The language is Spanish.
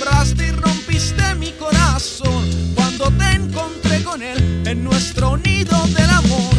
sembraste y rompiste mi corazón cuando te encontré con él en nuestro nido del amor.